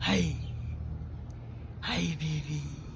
Hey. Hey, baby.